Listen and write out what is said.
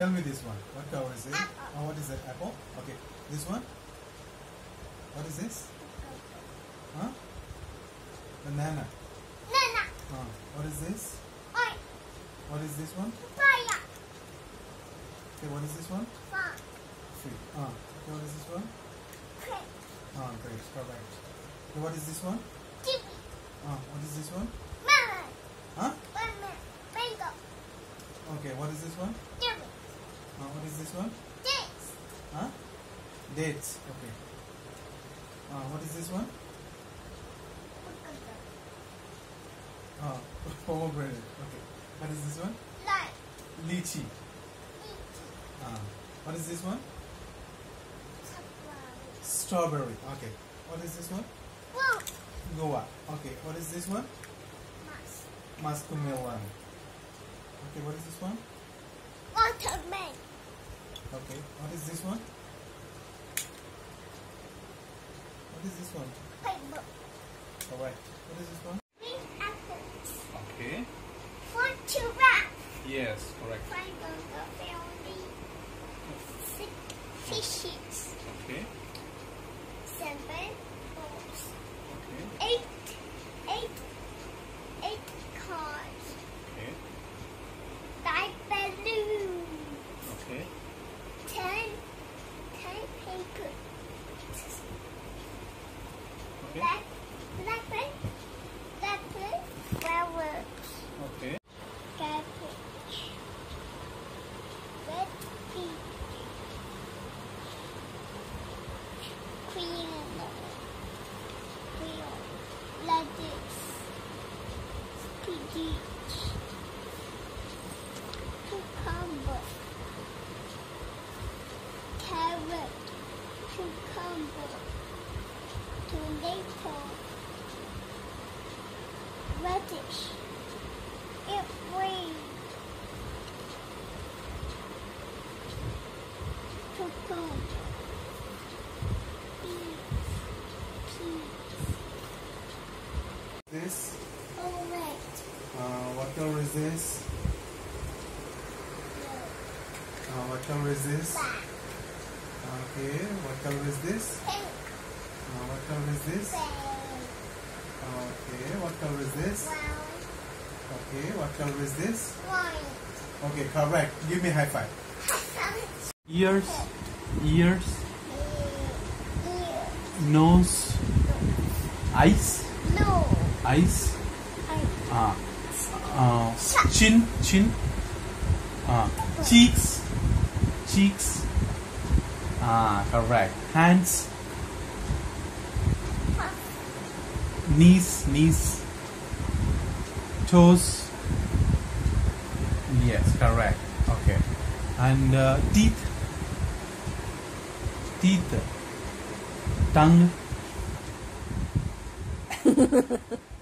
Tell me this one. What color is it? Apple. Oh, what is that? Apple? Okay. This one? What is this? Huh? Banana. Nana. Huh. What is this? Oi. What is this one? Fire. Okay, what is this one? Free. Uh, okay, what is this one? Cake. Ah, great. Correct. Okay, what is this one? Kiwi. Ah, what is this one? Melon. Huh? Lemon. Mango. Okay, what is this one? Is this one? Dates. Huh? Dates. Okay. Ah, what is this one? Ah, pomegranate. Okay. What is this one? Lime. Lychee. Lychee. Ah, what is this one? Strawberry. Strawberry. Okay. What is this one? Blue. Goa. Okay. What is this one? Mouse. Muskmelon. Okay. What is this one? Watermelon. Okay. What is this one? What is this one? Paper. Correct. What is this one? Green apples. Okay. Four giraffe. Yes. Correct. Five of the family. Six fishes. Okay. Seven balls. Okay. Eight. Eight. Eight cars. Okay. Five balloons. Okay. Ten. Ten paper. Black. Blackbird. Blackbird. Flowers. Okay. Red. Cream. Lettuce. Spinach. Cucumber. Carrot. Cucumber. Tomato. Radish. It rained. Cucumber. Beans. Peas. This. Orange. Uh, what color is this? Uh, what color is this? Black. Okay. What color is this? What color is this? Okay. What color is this? Okay. What color is this? Okay. Correct. Give me high five. ears ears Ear. nose eyes eyes uh, uh, chin chin uh, cheeks cheeks ah correct hands knees knees toes. Yes correct. Okay. And uh, teeth. Teeth. Tongue